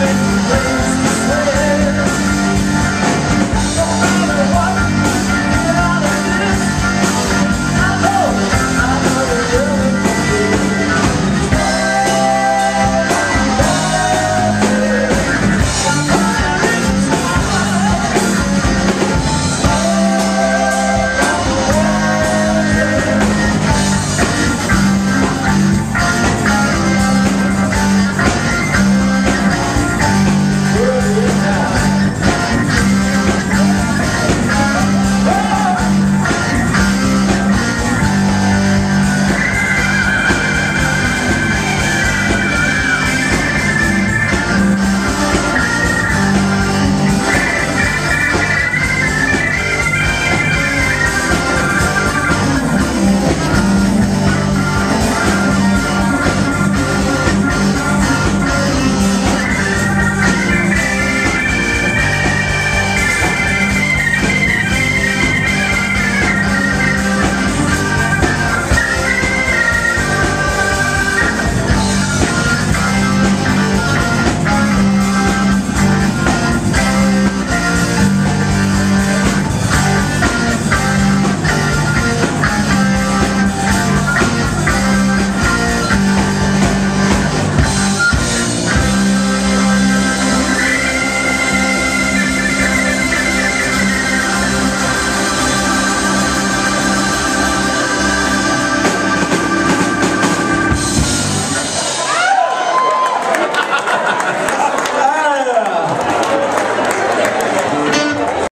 Let's